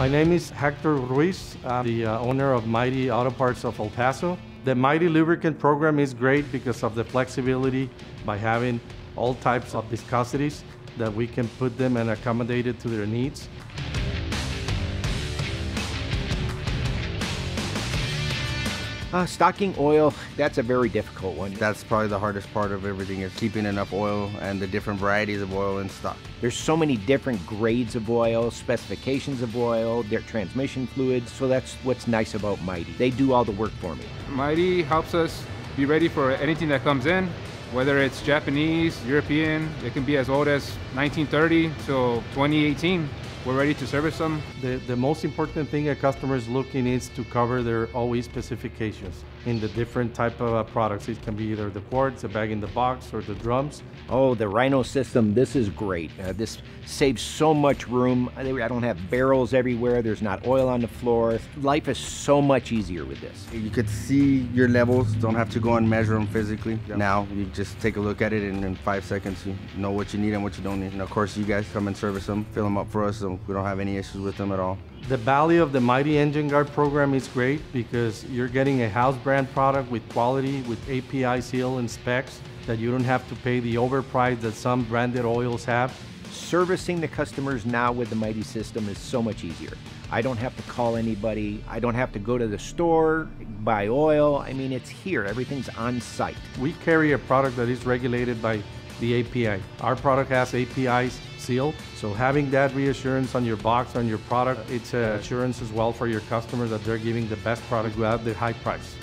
My name is Hector Ruiz. I'm the uh, owner of Mighty Auto Parts of El Paso. The Mighty Lubricant program is great because of the flexibility by having all types of viscosities that we can put them and accommodate it to their needs. Uh, stocking oil, that's a very difficult one. That's probably the hardest part of everything is keeping enough oil and the different varieties of oil in stock. There's so many different grades of oil, specifications of oil, their transmission fluids, so that's what's nice about Mighty. They do all the work for me. Mighty helps us be ready for anything that comes in, whether it's Japanese, European, it can be as old as 1930 to 2018 we're ready to service them. The, the most important thing a customer is looking is to cover their OE specifications in the different type of uh, products. It can be either the quarts, the bag in the box, or the drums. Oh, the Rhino system, this is great. Uh, this saves so much room. I don't have barrels everywhere. There's not oil on the floor. Life is so much easier with this. You could see your levels. Don't have to go and measure them physically. Yep. Now you just take a look at it and in five seconds you know what you need and what you don't need. And of course you guys come and service them, fill them up for us so we don't have any issues with them at all. The value of the Mighty Engine Guard program is great because you're getting a house brand product with quality, with API seal and specs that you don't have to pay the overprice that some branded oils have. Servicing the customers now with the Mighty system is so much easier. I don't have to call anybody. I don't have to go to the store, buy oil. I mean, it's here. Everything's on site. We carry a product that is regulated by the API. Our product has APIs seal, so having that reassurance on your box, on your product, it's an assurance as well for your customers that they're giving the best product without the high price.